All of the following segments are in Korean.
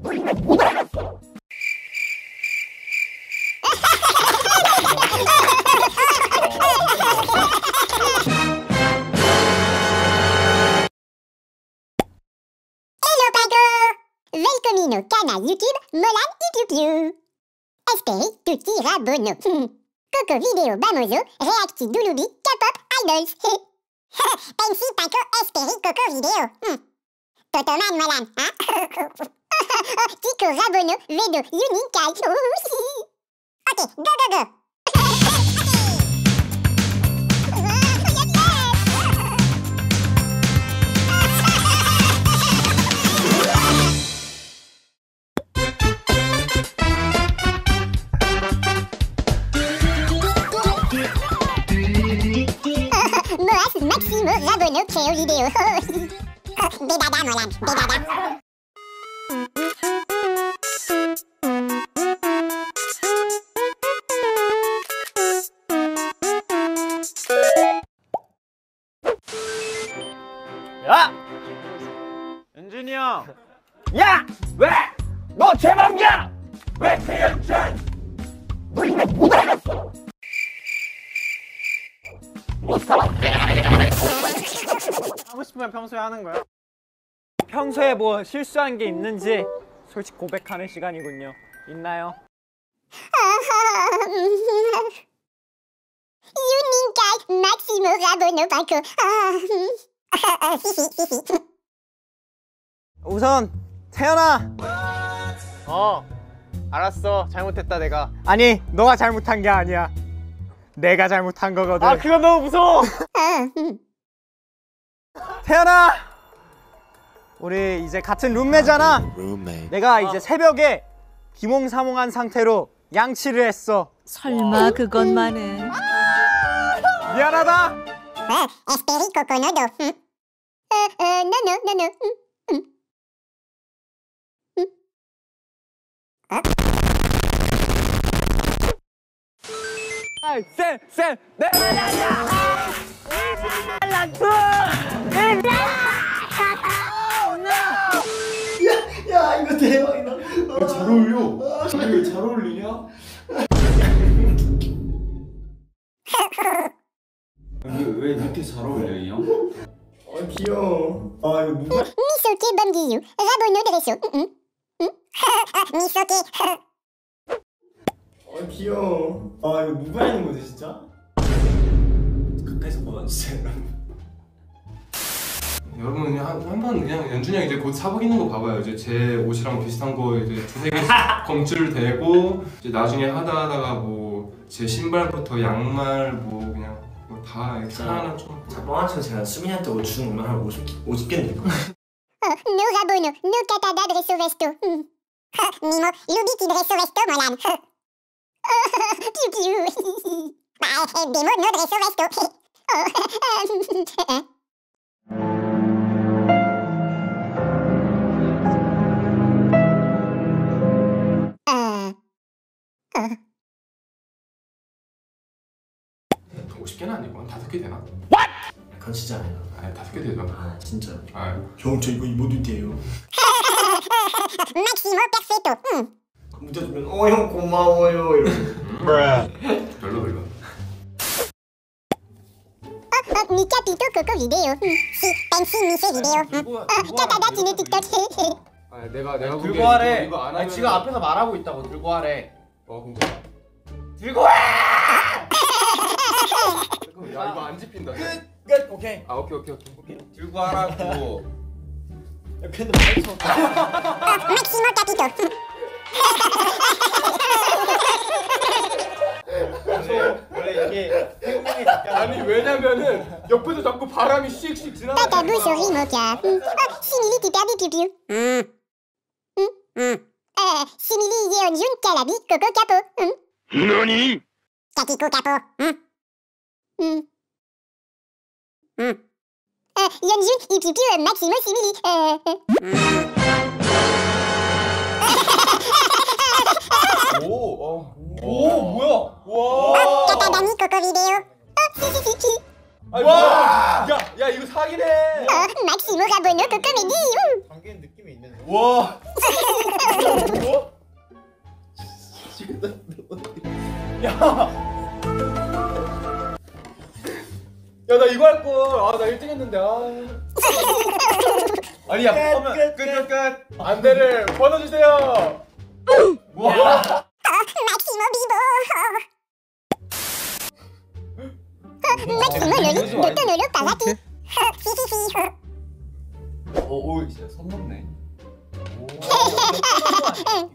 Hello Paco, Welcome au canal YouTube Molan Ipiupiu. Espérez tout ira bono. Coco Vidéo Bamozo, Reacti Douloubi, K-pop Idols. Pensi Paco Espéri Coco Vidéo. Totoman Molan, hein? Kiko Rabono Vedo Unikai Ok, go go go. Maximo Rabono Créo Vidéo Bédada Molan, bédada 하고 싶으면 평소에 하는 거야? 평소에 뭐 실수한 게 있는지 솔직 고백하는 시간이군요. 있나요? Unikai Maximo Rabono Paco 우선 태연아. 어, 알았어. 잘못했다 내가. 아니, 너가 잘못한 게 아니야. 내가 잘못한 거거든. 아, 그건 너무 무서워. 태연아. 우리 이제 같은 룸메잖아. 내가 이제 새벽에 비몽사몽한 상태로 양치를 했어. 설마 그것만은 미안하다. Esperi Coco Nodo 쌤, 쌤, 네. 야 이거 대박이다. 잘 어울려. 이거 잘 어울리냐? 왜, 왜 이렇게 잘 어울려 이 형? 아 귀여워. 아 이거 누가? Misoke Bamgiyu Rabono Dresso Misoke 아 귀여워. 아 이거 누가 있는 거지 진짜? 가까이서 보아주세요. 여러분 그냥 한- 한번 그냥 연준이 형 이제 곧 사복 입는 거 봐봐요. 이제 제 옷이랑 비슷한 거 이제 두세 개 검줄 대고 이제 나중에 하다 하다가 뭐 제 신발부터 양말 뭐 그냥 뭐 다 이렇게 하나하나 좀 뻥아치고 제가 수민이한테 옷 주는 것만 한 50, 50개 낼 거야. No Rabono No Katada Dresso Resto Mimo Lubiki Dresso Resto Molan Piu Piu Bah, Demo No Dresso Resto Euh... 50개는 아니고 한 다섯 개 되나? 그건 진짜 아니야. 아 다섯 개 되죠. 아 진짜. 아형 저 이거 돼요. Maximo Perfetto Hmm. 묻어주면 어 형 고마워요 이러고. 별로 별로. Video Hmm. Si, pensi mi se video Hmm. Oh, Katada Tine TikTok 아 내가 내가 보기엔 들고 하래. 이거, 안 아니 하면 지금 앞에서 말하고 있다고 들고 하래. 어 근데 들고 와! 야 이거 안 집힌다. 끝. 오케이. 아 오케이 오케이 오케이. 들고 하라고. 근데 벌써 Maximo Capito Hmm. 원래 이게 생명의 작가. 아니 왜냐면은 옆에서 자꾸 바람이 씩씩 지나가. Hmm. Oh, Simili qui perd des pipiou Hmm. Hmm. Hmm. Euh, Simili Yeon Jun Calabi Coco Capo Hmm. 너니? Hmm. Hmm. Hmm. Euh, Yeon Jun Ipipiu euh, Maximo Simili Euh... euh. 오, 어. 오, 뭐야? 와. Si si 아니, 와. 야, 야 이거 사기네. Coco Medi Hmm. 관계는 느낌이 있는데. 와. 야나 이거 할 걸. 아 나 1등 했는데. 아. 아니 야 끝, 끝, 끝. 안대를 벗어주세요. 와. Tonolo Pavati Fififi 오, 오, 진짜 선 넘네.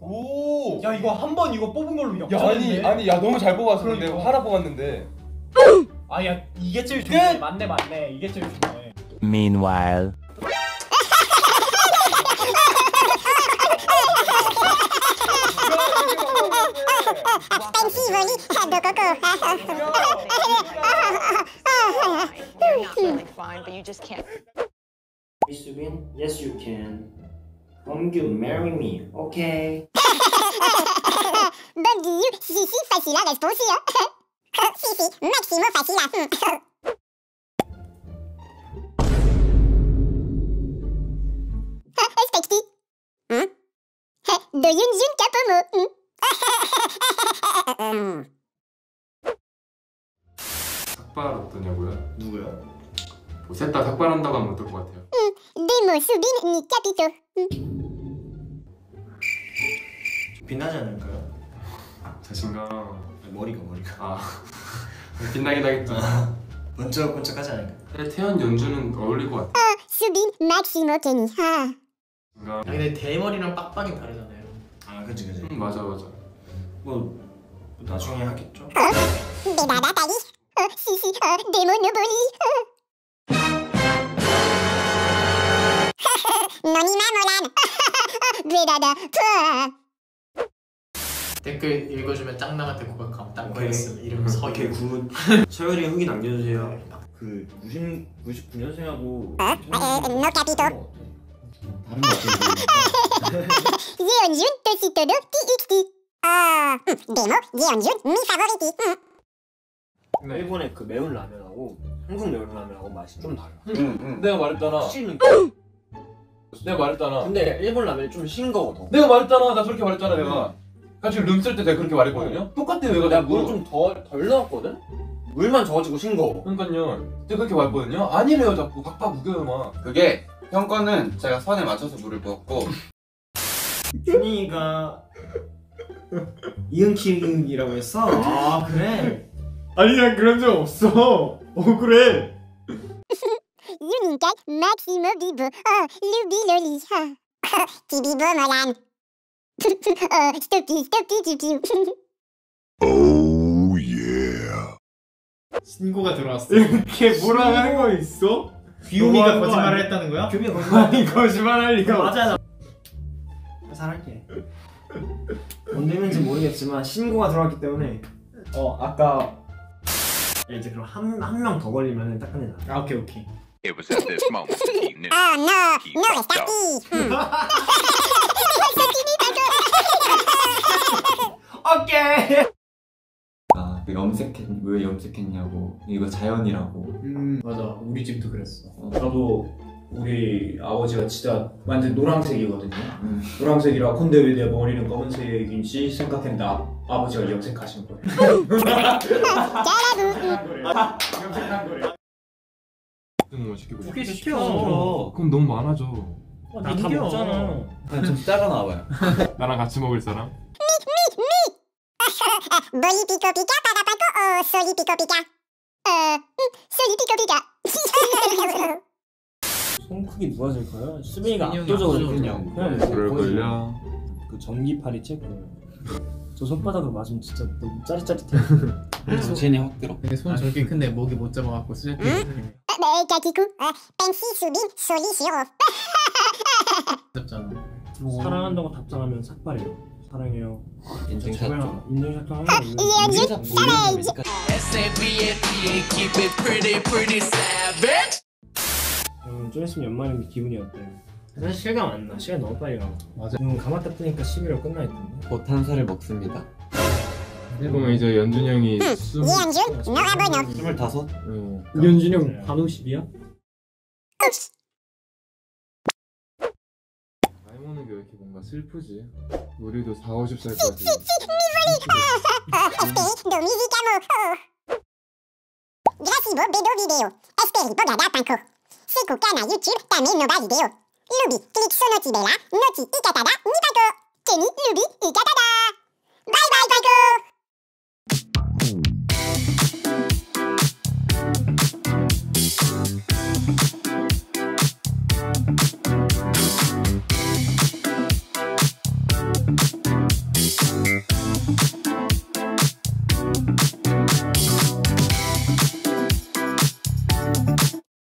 오. 야 이거 한 번 이거 뽑은 걸로 야 역전했네. 아니 아니 야 너무 잘 뽑았어. 근데 그러니까. 하나 뽑았는데. 아 야 이게 제일 좋네. 맞네 맞네. 이게 제일 좋네. Meanwhile. Pensivoli de fine. You're not really fine, but you just can't. Subin, yes you can. Come you marry me, okay? Bun diu, Fifi facila răspuns eu. Fifi, maximă facila. Specti. Hmm? Doyun Jun capă mă. 삭발 어떠냐고요? 누구야? 뭐셋다 삭발한다고 하면 어떨 것 같아요? Demo Subin ni Capito 빛나지 않을까요? 자신감. 머리가 머리가. 아 빛나긴 하겠죠. 번쩍번쩍하지 않을까? 근데 태연 연주는 어울릴 것 같아. Subin Maximo Kenny 아. 자신감. 아 근데 대머리랑 빡빡이 다르잖아요. 아, 그치 그치. 음, 맞아 맞아. 뭐 나중에 하겠죠? Oh, oh, Demo Noboli Nonima Molan Bredada Pua 댓글 읽어주면 짱남한테 오케이. 그랬음. 이름 서유. 굿. 서열이 후기 남겨주세요. 그 90, 99년생하고 No Capito 다른 거. Yeonjun Toshitodo TXT 아, 음, 데모 예언준 미 파보리티 음. 일본의 그 매운 라면하고 한국 매운 라면하고 맛이 좀 달라. 내가 말했잖아. 찌는 내가 말했잖아. 근데 일본 라면이 좀 신 거거든. 내가 말했잖아. 나 그렇게 말했잖아 내가. 같이 룸 쓸 때 내가 그렇게 말했거든요. 똑같아 내가 내가. 물좀덜덜 넣었거든. 물만 적어지고 신 거. 그러니까요. 제가 그렇게 말했거든요. 아니래요 자꾸 박박 우겨요 막. 그게 형 거는 제가 선에 맞춰서 물을 부었고 준이가 이응키응이라고 했어? 아 그래? 아니야 그런 적 없어. 억울해. Unicat Maximo Bibo 어, 루비 로리 어, 디비보 모란 어, 스토피 스토피 듀듀 신고가 들어왔어. 이렇게 뭐라 하는 거 있어? 귀요미가 거짓말을 했다는 거야? 규미 거짓말 아니 거짓말할 리가. 맞아 나 살할게 뭔 내면인지 모르겠지만 신고가 들어왔기 때문에 어 아까 이제 그럼 한 한 명 더 걸리면 딱 끝내자 아 오케이 오케이. It was at this moment that he knew. 어, no, He no up. rescati 오케이 아, 그 염색했 왜 염색했냐고 이거 자연이라고 음 맞아. 우리 집도 그랬어. 나도 우리 아버지가 진짜 완전 노란색이거든요. 음. 노란색이라 근데 왜 내 머리는 검은색인지 생각했는데 아, 아버지가 염색하신 거예요. 염색한 거예요. 그게 시켜. 그럼 너무 많아져. 나다 먹잖아. 그냥 좀 따라 나와봐요 나랑 같이 먹을 사람? Boli pico pica parapaco 어, soli pico pica 어, 음, soli pico pica 손 크기 누가 제일까요? 수빈이가 압도적으로 그냥 뭐 그럴걸요. 그 전기팔이 최고예요 저 손바닥으로 맞으면 진짜 너무 짜릿짜릿해. 정신이 확 들어. 손 저렇게 큰데 목이 못 잡아갖고 쓰잘데 네, 가지고 어, 펜시 수빈 솔리 시로 잡잖아. 사랑한다고 답장하면 삭발이에요. 사랑해요. 인생 최고야. 샀죠 인증샷도 하면 예언준 살아야지 음, 좀 있으면 연말인데 기분이 어때? 사실 실감 안 나. 시간 너무 빨리 가. 맞아. 음, 가마딱 뜨니까 11월 끝나 있던데. 곧 한 살을 먹습니다 그러면 이제 연준이 형이 수... 예언준 너가 보노 스물다섯? 어. 연준이 형 반오십이야? 라이모는 왜 이렇게 뭔가 슬프지. 우리도 4, 50살까지 Esperi do Musicamo. Grâce ao bedo vidéo. Esperi bogada panko. Siku kana YouTube tame no ba vidéo. lubi klikso noti bela, noti ikata da, nitaku! ケニ、ルビ、イカダだバイバイ、バイク